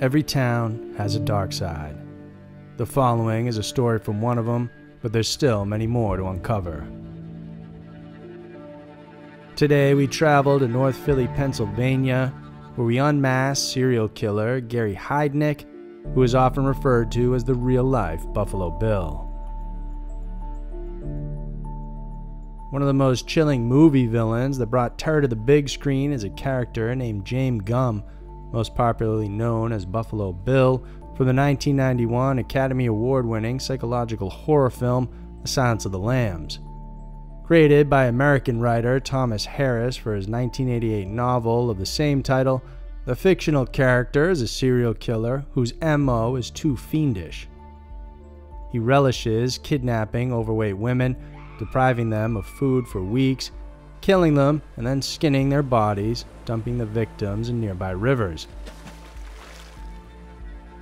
Every town has a dark side. The following is a story from one of them, but there's still many more to uncover. Today we travel to North Philly, Pennsylvania, where we unmask serial killer Gary Heidnik, who is often referred to as the real life Buffalo Bill. One of the most chilling movie villains that brought terror to the big screen is a character named James Gumb, most popularly known as Buffalo Bill, from the 1991 Academy Award winning psychological horror film The Silence of the Lambs. Created by American writer Thomas Harris for his 1988 novel of the same title, the fictional character is a serial killer whose MO is too fiendish. He relishes kidnapping overweight women depriving them of food for weeks, killing them, and then skinning their bodies, dumping the victims in nearby rivers.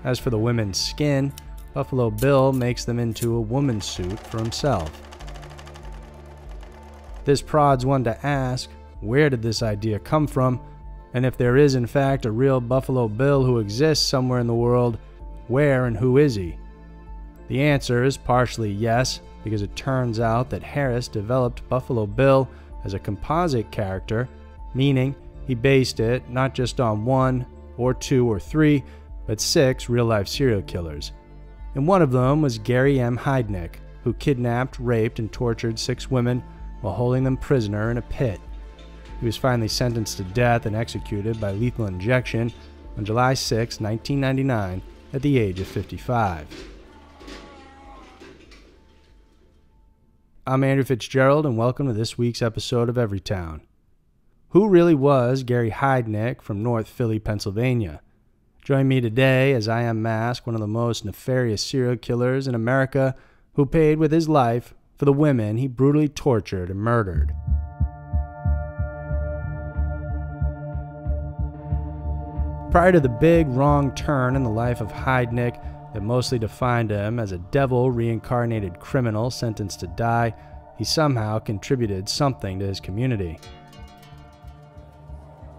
As for the women's skin, Buffalo Bill makes them into a woman's suit for himself. This prods one to ask where did this idea come from, and if there is in fact a real Buffalo Bill who exists somewhere in the world, where and who is he? The answer is partially yes, because it turns out that Harris developed Buffalo Bill as a composite character, meaning he based it not just on one or two or three, but six real life serial killers. And one of them was Gary M. Heidnik, who kidnapped, raped, and tortured six women while holding them prisoner in a pit. He was finally sentenced to death and executed by lethal injection on July 6, 1999, at the age of 55. I'm Andrew Fitzgerald, and welcome to this week's episode of Everytown. Who really was Gary Heidnik from North Philly, Pennsylvania? Join me today as I unmask one of the most nefarious serial killers in America who paid with his life for the women he brutally tortured and murdered. Prior to the big wrong turn in the life of Heidnik, that mostly defined him as a devil reincarnated criminal sentenced to die, he somehow contributed something to his community.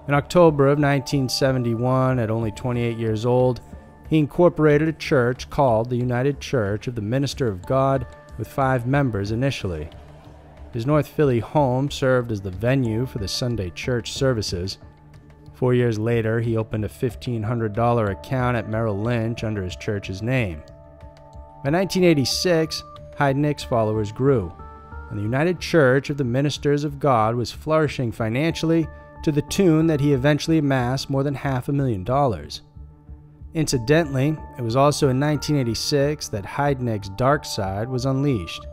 In October of 1971, at only 28 years old, he incorporated a church called the United Church of the Minister of God with five members initially. His North Philly home served as the venue for the Sunday church services. Four years later, he opened a $1,500 account at Merrill Lynch under his church's name. By 1986, Heidnik's followers grew, and the United Church of the Ministers of God was flourishing financially to the tune that he eventually amassed more than half a million dollars. Incidentally, it was also in 1986 that Heidnik's dark side was unleashed.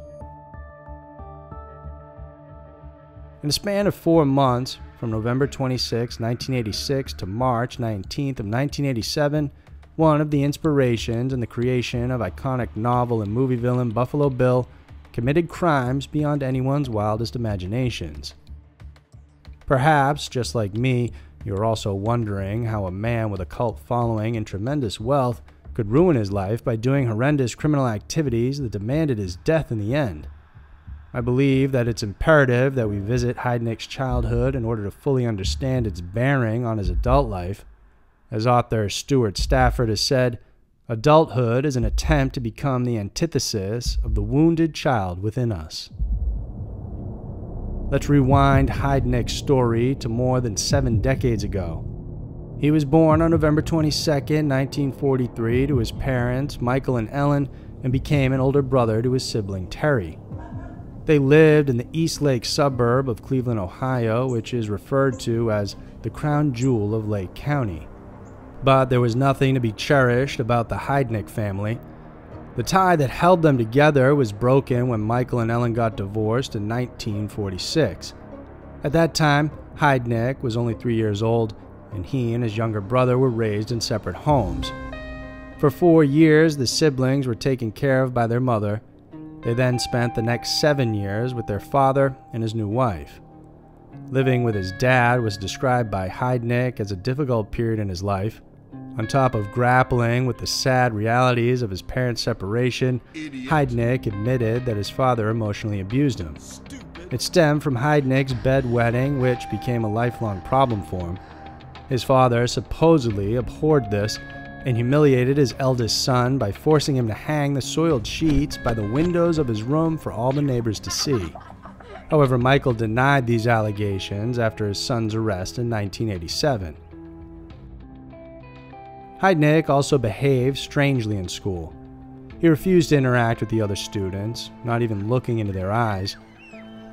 In the span of four months, from November 26, 1986 to March 19th of 1987, one of the inspirations in the creation of iconic novel and movie villain Buffalo Bill committed crimes beyond anyone's wildest imaginations. Perhaps, just like me, you're also wondering how a man with a cult following and tremendous wealth could ruin his life by doing horrendous criminal activities that demanded his death in the end. I believe that it's imperative that we visit Heidnik's childhood in order to fully understand its bearing on his adult life. As author Stuart Stafford has said, adulthood is an attempt to become the antithesis of the wounded child within us. Let's rewind Heidnik's story to more than seven decades ago. He was born on November 22, 1943, to his parents, Michael and Ellen, and became an older brother to his sibling, Terry. They lived in the Eastlake suburb of Cleveland, Ohio, which is referred to as the crown jewel of Lake County. But there was nothing to be cherished about the Heidnik family. The tie that held them together was broken when Michael and Ellen got divorced in 1946. At that time, Heidnik was only three years old, and he and his younger brother were raised in separate homes. For four years, the siblings were taken care of by their mother, they then spent the next seven years with their father and his new wife. Living with his dad was described by Heidnik as a difficult period in his life. On top of grappling with the sad realities of his parents' separation, Idiot. Heidnik admitted that his father emotionally abused him. Stupid. It stemmed from Heidnik's bedwetting, which became a lifelong problem for him. His father supposedly abhorred this and humiliated his eldest son by forcing him to hang the soiled sheets by the windows of his room for all the neighbors to see. However, Michael denied these allegations after his son's arrest in 1987. Heidnik also behaved strangely in school. He refused to interact with the other students, not even looking into their eyes.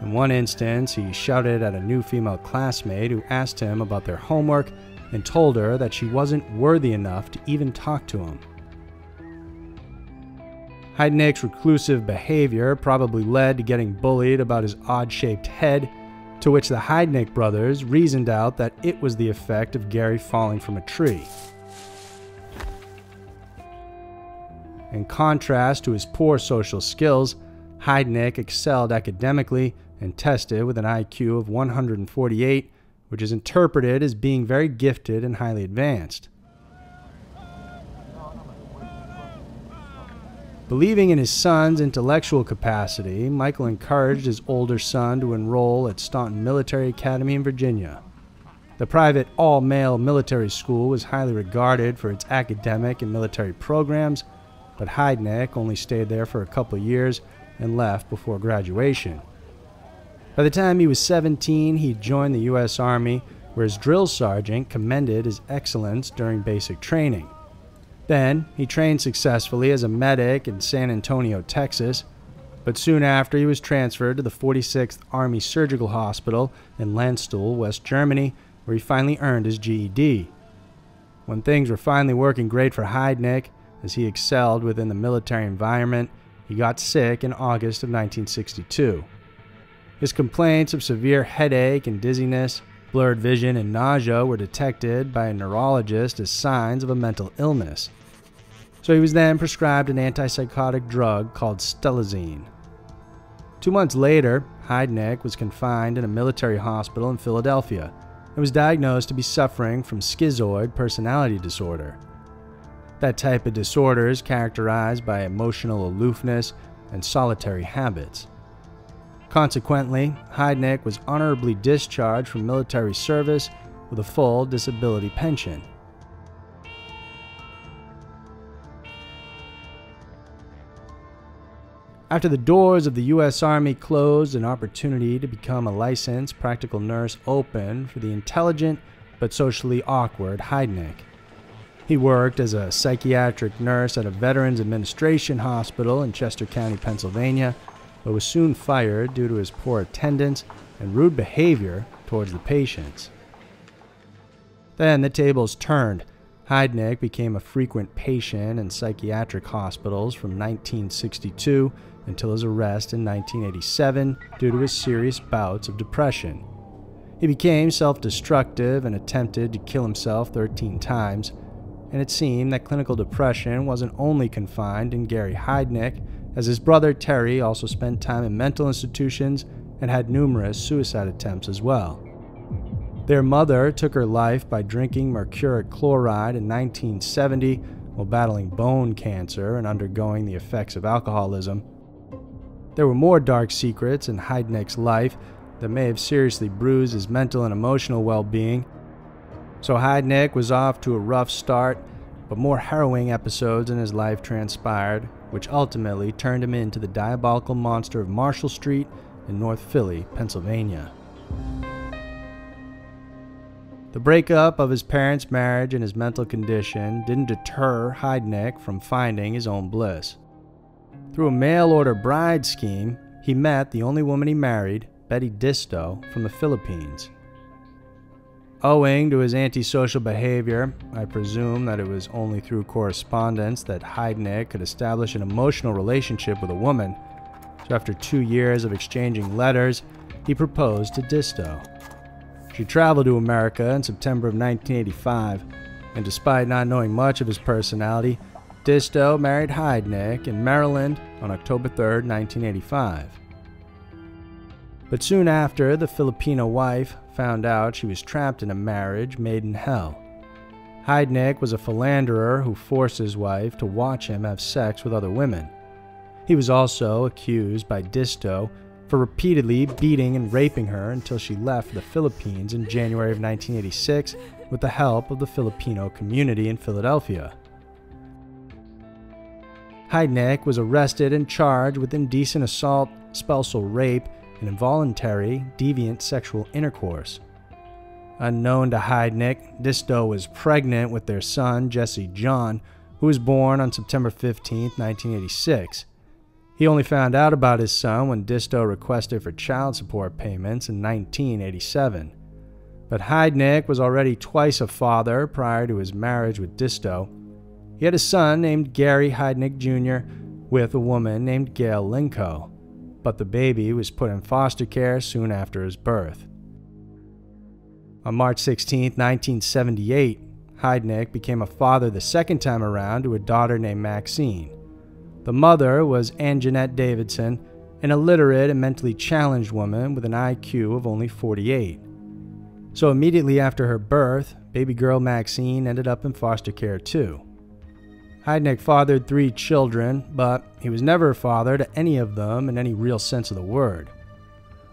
In one instance, he shouted at a new female classmate who asked him about their homework and told her that she wasn't worthy enough to even talk to him. Heidnik's reclusive behavior probably led to getting bullied about his odd shaped head, to which the Heidnik brothers reasoned out that it was the effect of Gary falling from a tree. In contrast to his poor social skills, Heidnik excelled academically and tested with an IQ of 148, which is interpreted as being very gifted and highly advanced. Believing in his son's intellectual capacity, Michael encouraged his older son to enroll at Staunton Military Academy in Virginia. The private all male military school was highly regarded for its academic and military programs, but Heidnik only stayed there for a couple years and left before graduation. By the time he was 17, he joined the U.S. Army, where his drill sergeant commended his excellence during basic training. Then, he trained successfully as a medic in San Antonio, Texas, but soon after he was transferred to the 46th Army Surgical Hospital in Landstuhl, West Germany, where he finally earned his GED. When things were finally working great for Heidnik, as he excelled within the military environment, he got sick in August of 1962. His complaints of severe headache and dizziness, blurred vision, and nausea were detected by a neurologist as signs of a mental illness so he was then prescribed an antipsychotic drug called stelazine. Two months later, Heidnik was confined in a military hospital in Philadelphia and was diagnosed to be suffering from schizoid personality disorder. That type of disorder is characterized by emotional aloofness and solitary habits. Consequently, Heidnik was honorably discharged from military service with a full disability pension. After the doors of the U.S. Army closed, an opportunity to become a licensed practical nurse opened for the intelligent but socially awkward Heidnik. He worked as a psychiatric nurse at a Veterans Administration hospital in Chester County, Pennsylvania, but was soon fired due to his poor attendance and rude behavior towards the patients. Then the tables turned. Heidnik became a frequent patient in psychiatric hospitals from 1962 until his arrest in 1987 due to his serious bouts of depression. He became self destructive and attempted to kill himself 13 times, and it seemed that clinical depression wasn't only confined in Gary Heidnik, as his brother Terry also spent time in mental institutions and had numerous suicide attempts as well. Their mother took her life by drinking mercuric chloride in 1970 while battling bone cancer and undergoing the effects of alcoholism. There were more dark secrets in Heidnik's life that may have seriously bruised his mental and emotional well being. So Heidnik was off to a rough start, but more harrowing episodes in his life transpired, which ultimately turned him into the diabolical monster of Marshall Street in North Philly, Pennsylvania. The breakup of his parents' marriage and his mental condition didn't deter Heidnik from finding his own bliss. Through a mail order bride scheme, he met the only woman he married, Betty Disto, from the Philippines. Owing to his antisocial behavior, I presume that it was only through correspondence that Heidnik could establish an emotional relationship with a woman. So, after two years of exchanging letters, he proposed to Disto. She traveled to America in September of 1985, and despite not knowing much of his personality, Disto married Heidnik in Maryland on October 3, 1985. But soon after, the Filipino wife found out she was trapped in a marriage made in hell. Heidnik was a philanderer who forced his wife to watch him have sex with other women. He was also accused by Disto for repeatedly beating and raping her until she left the Philippines in January of 1986 with the help of the Filipino community in Philadelphia. Heidnik was arrested and charged with indecent assault, spousal rape, and involuntary, deviant sexual intercourse. Unknown to Heidnik, Disto was pregnant with their son, Jesse John, who was born on September 15, 1986. He only found out about his son when Disto requested for child support payments in 1987. But Heidnik was already twice a father prior to his marriage with Disto, he had a son named Gary Heidnik Jr. with a woman named Gail Lincow, but the baby was put in foster care soon after his birth. On March 16, 1978, Heidnik became a father the second time around to a daughter named Maxine. The mother was Anjanette Davidson, an illiterate and mentally challenged woman with an IQ of only 48. So immediately after her birth, baby girl Maxine ended up in foster care too. Heidnik fathered three children, but he was never a father to any of them in any real sense of the word.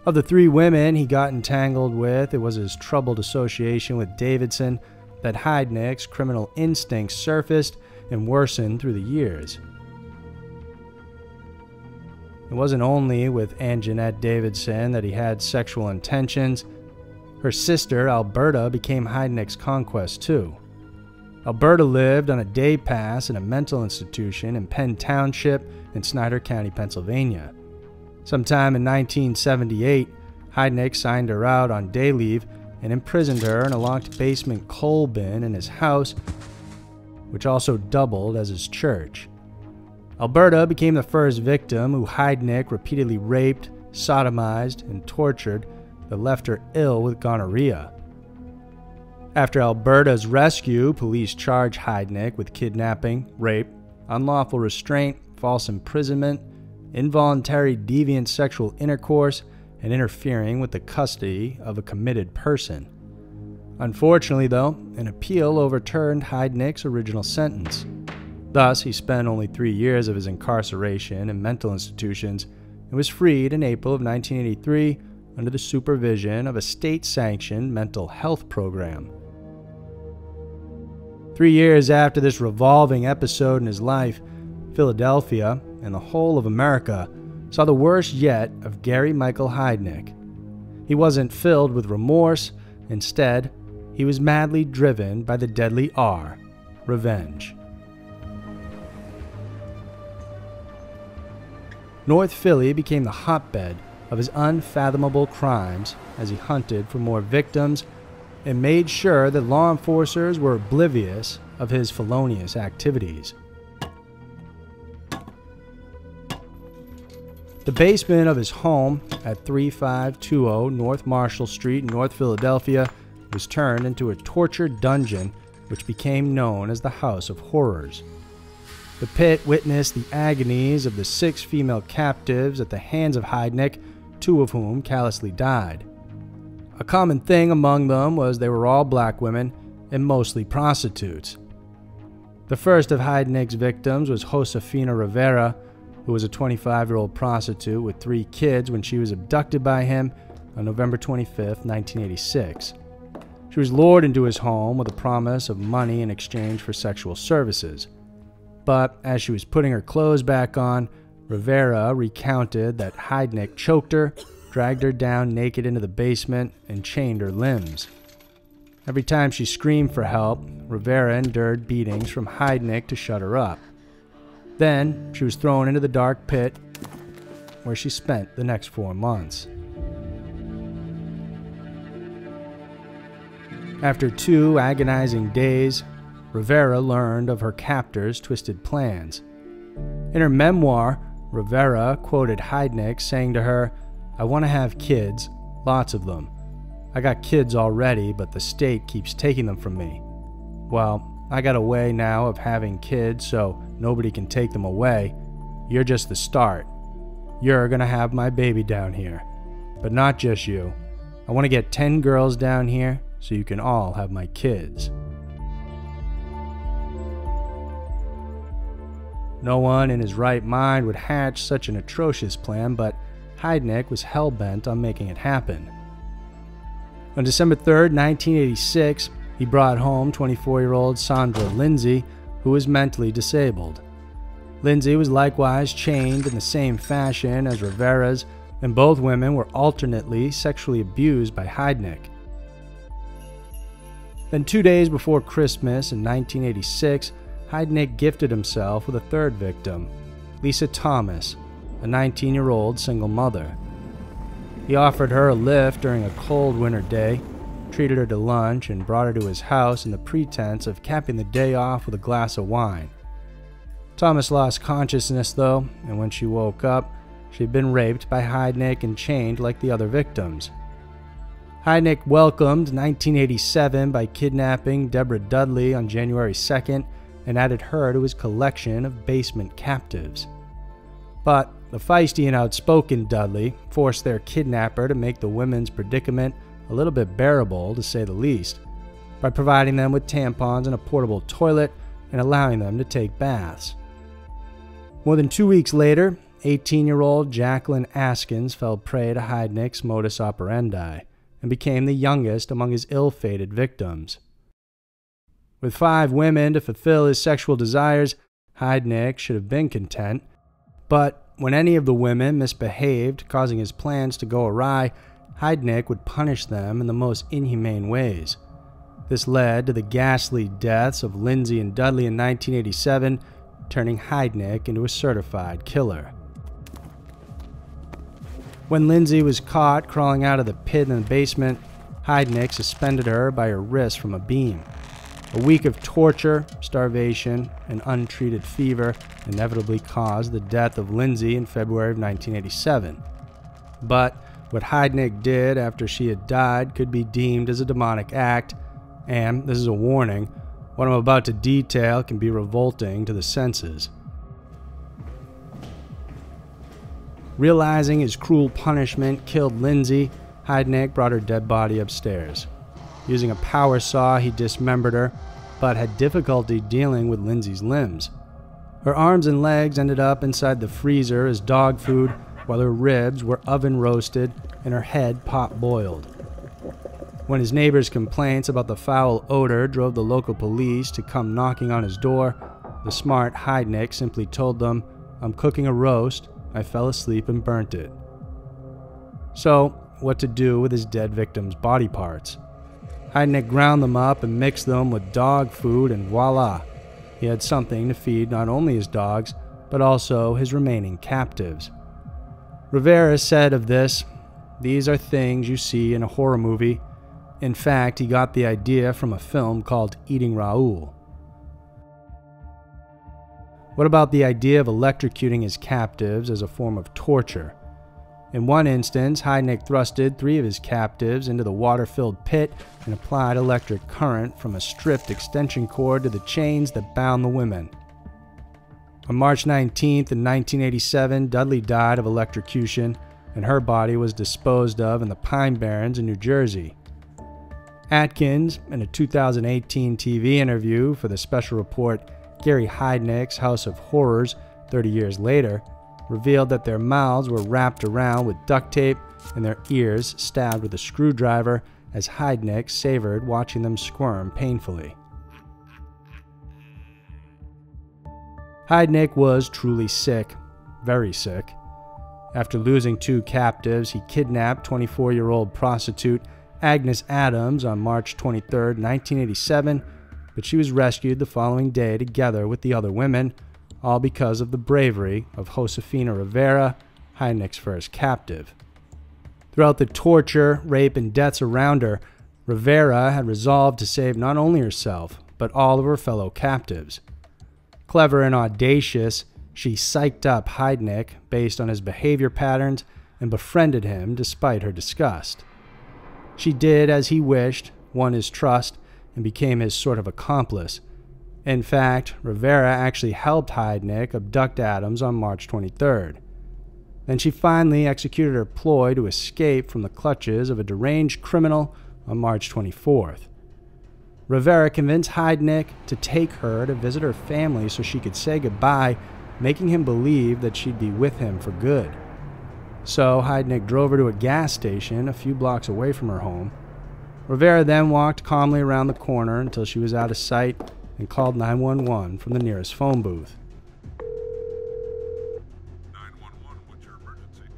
Of the three women he got entangled with, it was his troubled association with Davidson that Heidnik's criminal instincts surfaced and worsened through the years. It wasn't only with Anjanette Davidson that he had sexual intentions. Her sister, Alberta, became Heidnik's conquest too. Alberta lived on a day pass in a mental institution in Penn Township in Snyder County, Pennsylvania. Sometime in 1978, Heidnik signed her out on day leave and imprisoned her in a locked basement coal bin in his house, which also doubled as his church. Alberta became the first victim who Heidnik repeatedly raped, sodomized, and tortured that left her ill with gonorrhea. After Alberta's rescue, police charged Heidnik with kidnapping, rape, unlawful restraint, false imprisonment, involuntary deviant sexual intercourse, and interfering with the custody of a committed person. Unfortunately, though, an appeal overturned Heidnik's original sentence. Thus, he spent only three years of his incarceration in mental institutions and was freed in April of 1983 under the supervision of a state sanctioned mental health program. Three years after this revolving episode in his life, Philadelphia and the whole of America saw the worst yet of Gary Michael Heidnik. He wasn't filled with remorse, instead, he was madly driven by the deadly R, revenge. North Philly became the hotbed of his unfathomable crimes as he hunted for more victims and made sure that law enforcers were oblivious of his felonious activities. The basement of his home at 3520 North Marshall Street in North Philadelphia was turned into a torture dungeon which became known as the House of Horrors. The pit witnessed the agonies of the six female captives at the hands of Heidnik, two of whom callously died. A common thing among them was they were all black women and mostly prostitutes. The first of Heidnik's victims was Josefina Rivera, who was a 25 year old prostitute with three kids when she was abducted by him on November 25, 1986. She was lured into his home with a promise of money in exchange for sexual services. But as she was putting her clothes back on, Rivera recounted that Heidnik choked her dragged her down naked into the basement, and chained her limbs. Every time she screamed for help, Rivera endured beatings from Heidnik to shut her up. Then she was thrown into the dark pit where she spent the next four months. After two agonizing days, Rivera learned of her captor's twisted plans. In her memoir, Rivera quoted Heidnik saying to her, I want to have kids, lots of them. I got kids already, but the state keeps taking them from me. Well, I got a way now of having kids so nobody can take them away. You're just the start. You're gonna have my baby down here. But not just you. I want to get 10 girls down here so you can all have my kids. No one in his right mind would hatch such an atrocious plan, but Heidnik was hell bent on making it happen. On December 3, 1986, he brought home 24 year old Sandra Lindsay, who was mentally disabled. Lindsay was likewise chained in the same fashion as Rivera's, and both women were alternately sexually abused by Heidnik. Then, two days before Christmas in 1986, Heidnik gifted himself with a third victim, Lisa Thomas, a 19 year old single mother. He offered her a lift during a cold winter day, treated her to lunch, and brought her to his house in the pretense of capping the day off with a glass of wine. Thomas lost consciousness, though, and when she woke up, she had been raped by Heidnik and chained like the other victims. Heidnik welcomed 1987 by kidnapping Deborah Dudley on January 2nd and added her to his collection of basement captives. But the feisty and outspoken Dudley forced their kidnapper to make the women's predicament a little bit bearable, to say the least, by providing them with tampons and a portable toilet and allowing them to take baths. More than two weeks later, 18 year old Jacqueline Askins fell prey to Heidnik's modus operandi and became the youngest among his ill fated victims. With five women to fulfill his sexual desires, Heidnik should have been content. But when any of the women misbehaved, causing his plans to go awry, Heidnik would punish them in the most inhumane ways. This led to the ghastly deaths of Lindsay and Dudley in 1987, turning Heidnik into a certified killer. When Lindsay was caught crawling out of the pit in the basement, Heidnik suspended her by her wrist from a beam. A week of torture, starvation, and untreated fever inevitably caused the death of Lindsay in February of 1987. But what Heidnik did after she had died could be deemed as a demonic act, and this is a warning what I'm about to detail can be revolting to the senses. Realizing his cruel punishment killed Lindsay, Heidnik brought her dead body upstairs. Using a power saw, he dismembered her, but had difficulty dealing with Lindsay's limbs. Her arms and legs ended up inside the freezer as dog food, while her ribs were oven roasted and her head pot boiled. When his neighbors' complaints about the foul odor drove the local police to come knocking on his door, the smart Heidnik simply told them, I'm cooking a roast I fell asleep and burnt it. So, what to do with his dead victim's body parts? Heidnik ground them up and mixed them with dog food, and voila! He had something to feed not only his dogs, but also his remaining captives. Rivera said of this, These are things you see in a horror movie. In fact, he got the idea from a film called Eating Raoul. What about the idea of electrocuting his captives as a form of torture? In one instance, Heidnik thrusted three of his captives into the water filled pit and applied electric current from a stripped extension cord to the chains that bound the women. On March 19th, in 1987, Dudley died of electrocution, and her body was disposed of in the Pine Barrens in New Jersey. Atkins, in a 2018 TV interview for the special report Gary Heidnik's House of Horrors 30 years later revealed that their mouths were wrapped around with duct tape and their ears stabbed with a screwdriver as Heidnik savored watching them squirm painfully. Heidnik was truly sick, very sick. After losing two captives, he kidnapped 24 year old prostitute Agnes Adams on March 23, 1987 but she was rescued the following day together with the other women, all because of the bravery of Josefina Rivera, Heidnik's first captive. Throughout the torture, rape, and deaths around her, Rivera had resolved to save not only herself, but all of her fellow captives. Clever and audacious, she psyched up Heidnik based on his behavior patterns and befriended him despite her disgust. She did as he wished, won his trust, and became his sort of accomplice. In fact, Rivera actually helped Heidnik abduct Adams on March 23rd. Then she finally executed her ploy to escape from the clutches of a deranged criminal on March 24th. Rivera convinced Heidnik to take her to visit her family so she could say goodbye, making him believe that she'd be with him for good. So Heidnik drove her to a gas station a few blocks away from her home Rivera then walked calmly around the corner until she was out of sight and called 911 from the nearest phone booth.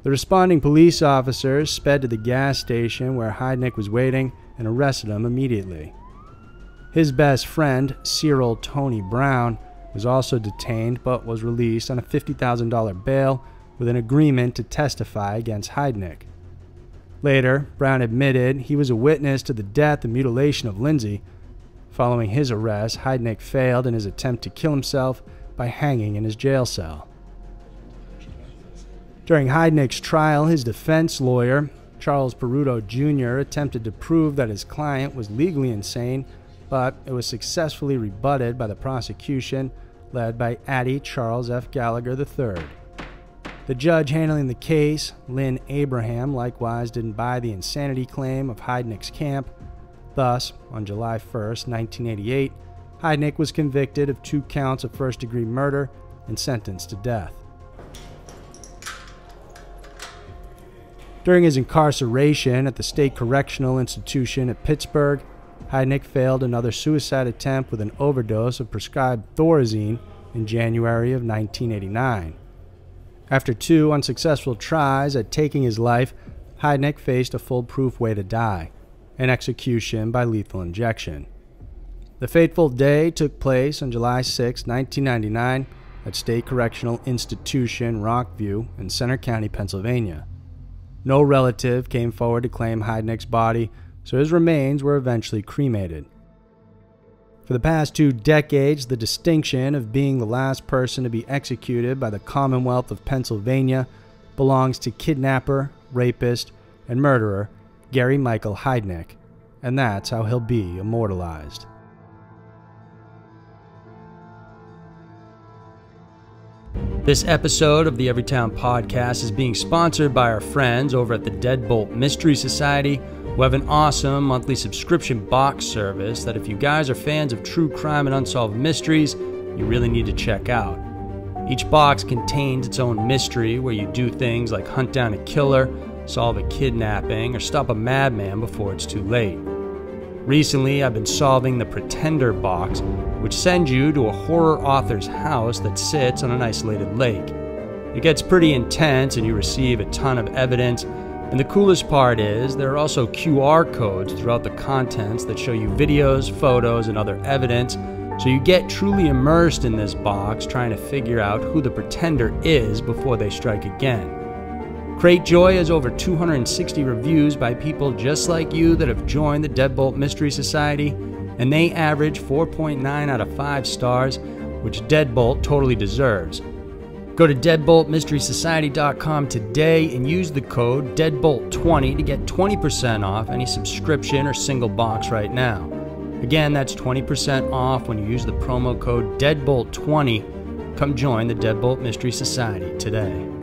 The responding police officers sped to the gas station where Heidnik was waiting and arrested him immediately. His best friend, Cyril Tony Brown, was also detained but was released on a $50,000 bail with an agreement to testify against Heidnik. Later, Brown admitted he was a witness to the death and mutilation of Lindsay, Following his arrest, Heidnik failed in his attempt to kill himself by hanging in his jail cell. During Heidnik's trial, his defense lawyer, Charles Peruto Jr., attempted to prove that his client was legally insane, but it was successfully rebutted by the prosecution, led by Addy Charles F. Gallagher III. The judge handling the case, Lynn Abraham, likewise didn't buy the insanity claim of Heidnik's camp. Thus, on July 1, 1988, Heidnik was convicted of two counts of first degree murder and sentenced to death. During his incarceration at the State Correctional Institution at Pittsburgh, Heidnik failed another suicide attempt with an overdose of prescribed Thorazine in January of 1989. After two unsuccessful tries at taking his life, Heidnik faced a foolproof way to die an execution by lethal injection. The fateful day took place on July 6, 1999, at State Correctional Institution, Rockview, in Centre County, Pennsylvania. No relative came forward to claim Heidnik's body, so his remains were eventually cremated. For the past two decades, the distinction of being the last person to be executed by the Commonwealth of Pennsylvania belongs to kidnapper, rapist, and murderer Gary Michael Heidnik, and that's how he'll be immortalized. This episode of the Everytown Podcast is being sponsored by our friends over at the Deadbolt Mystery Society who have an awesome monthly subscription box service that, if you guys are fans of true crime and unsolved mysteries, you really need to check out. Each box contains its own mystery where you do things like hunt down a killer, solve a kidnapping, or stop a madman before it's too late. Recently, I've been solving the Pretender box, which sends you to a horror author's house that sits on an isolated lake. It gets pretty intense, and you receive a ton of evidence and the coolest part is there are also QR codes throughout the contents that show you videos, photos, and other evidence, so you get truly immersed in this box trying to figure out who the pretender is before they strike again. Cratejoy has over 260 reviews by people just like you that have joined the Deadbolt Mystery Society, and they average 4.9 out of 5 stars, which Deadbolt totally deserves. Go to deadboltmysterysociety.com today and use the code DEADBOLT20 to get 20% off any subscription or single box right now. Again, that's 20% off when you use the promo code DEADBOLT20. Come join the Deadbolt Mystery Society today.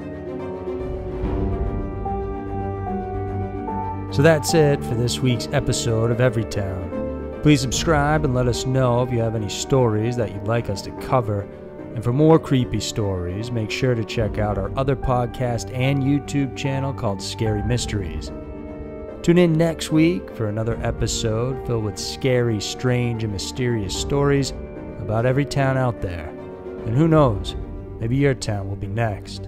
So that's it for this week's episode of Everytown. Please subscribe and let us know if you have any stories that you'd like us to cover. And for more creepy stories, make sure to check out our other podcast and YouTube channel called Scary Mysteries. Tune in next week for another episode filled with scary, strange, and mysterious stories about every town out there. And who knows, maybe your town will be next.